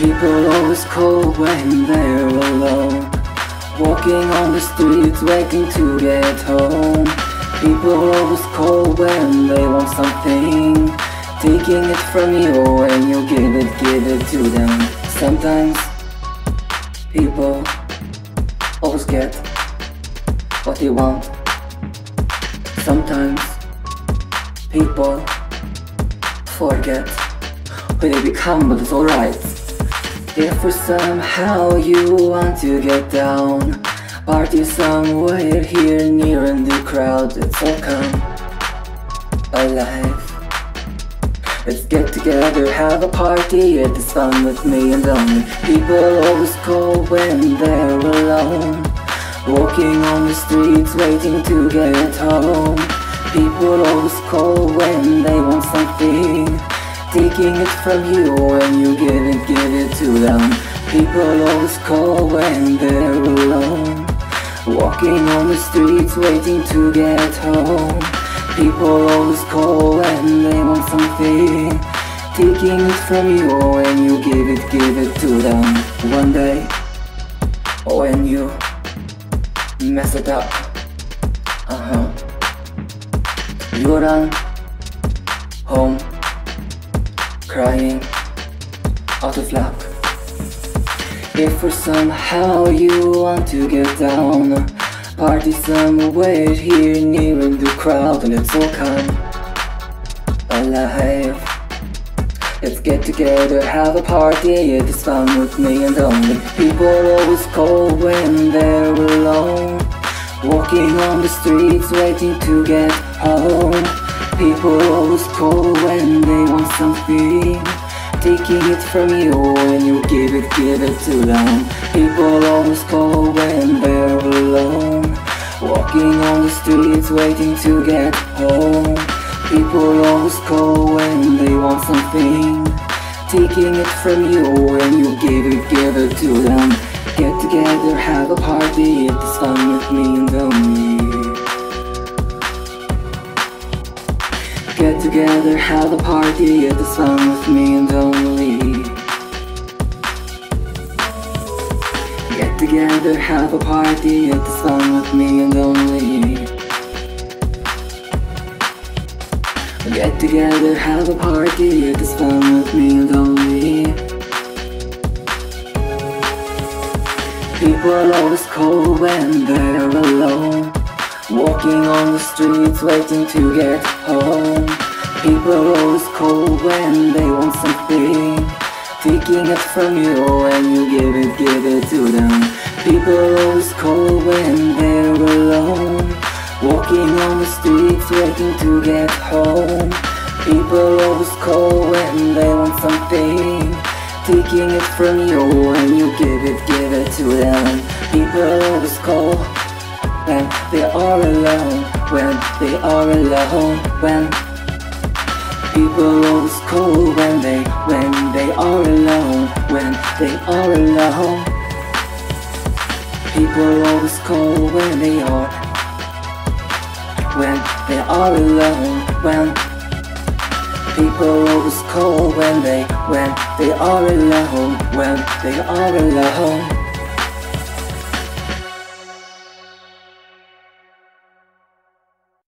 People always cold when they're alone. Walking on the streets waiting to get home. People always cold when they want something. Taking it from you when you give it, give it to them. Sometimes people always get what they want. Sometimes people forget who they become, but it's alright if for somehow you want to get down Party somewhere here near in the crowd It's all come alive. Let's get together, have a party It's fun with me and only People always call when they're alone. Walking on the streets waiting to get home. People always call when they want something Taking it from you when you give it, give it to them. People always call when they're alone. Walking on the streets waiting to get home. People always call when they want something. Taking it from you when you give it, give it to them. One day, when you mess it up Uh-huh. You run crying out of luck. If for somehow you want to get down, party somewhere here near in the crowd, let's all come alive. Let's get together, have a party, it is fun with me and only People always call when they're alone Walking on the streets, waiting to get home People always call when they want something. Taking it from you when you give it, give it to them. People always call when they're alone. Walking on the streets waiting to get home. People always call when they want something. Taking it from you when you give it, give it to them. Get together, have a party, it's fun with me and only Get together, have a party at the sun with me and only Get together, have a party at the sun with me and only Get together, have a party at the sun with me and only People always call when they're alone. Walking on the streets waiting to get home People are always cold when they want something. Taking it from you when you give it, give it to them. People are always cold when they're alone. Walking on the streets waiting to get home. People are always cold when they want something. Taking it from you when you give it, give it to them. People always call when they are alone, when they are alone, when people always call when they, when they are alone, when they are alone. People always call when they are, when they are alone, when people always call when they, when they are alone, when they are alone.